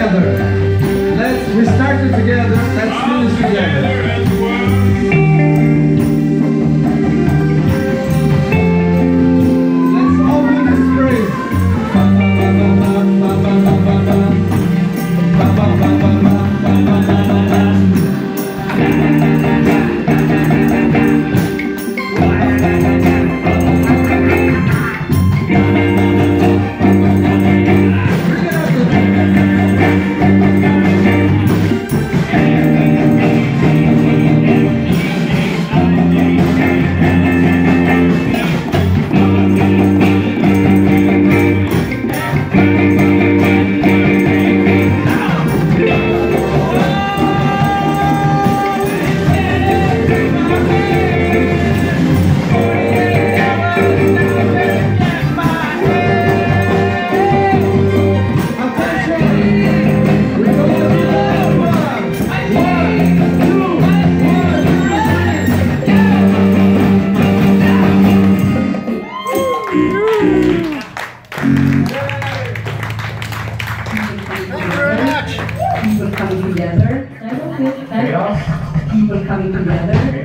together. Let's we started together. Let's finish together. together. I don't chaos. People coming together.